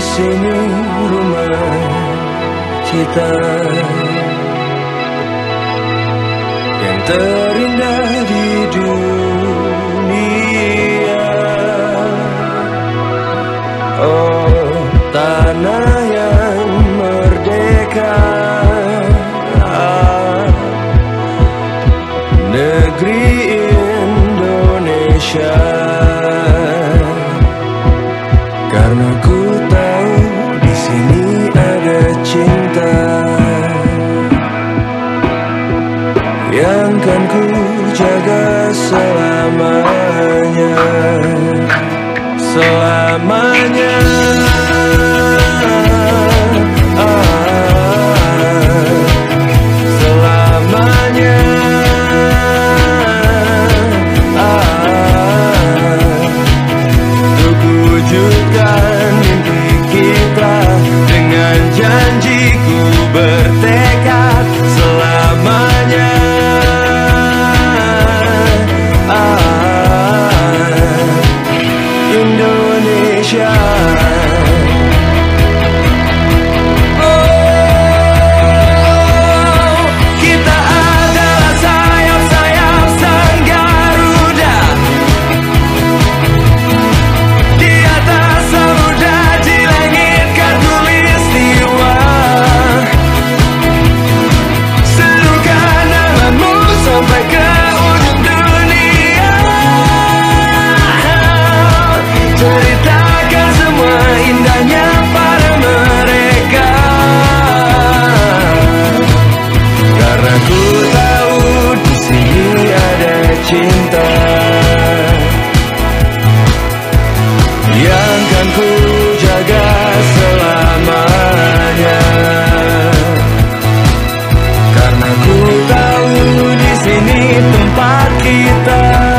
sini rumah kita yang terindah di dunia. Oh, tanah yang merdeka, negeri Indonesia. Yang kan ku jaga selamanya, selamanya. Paquita.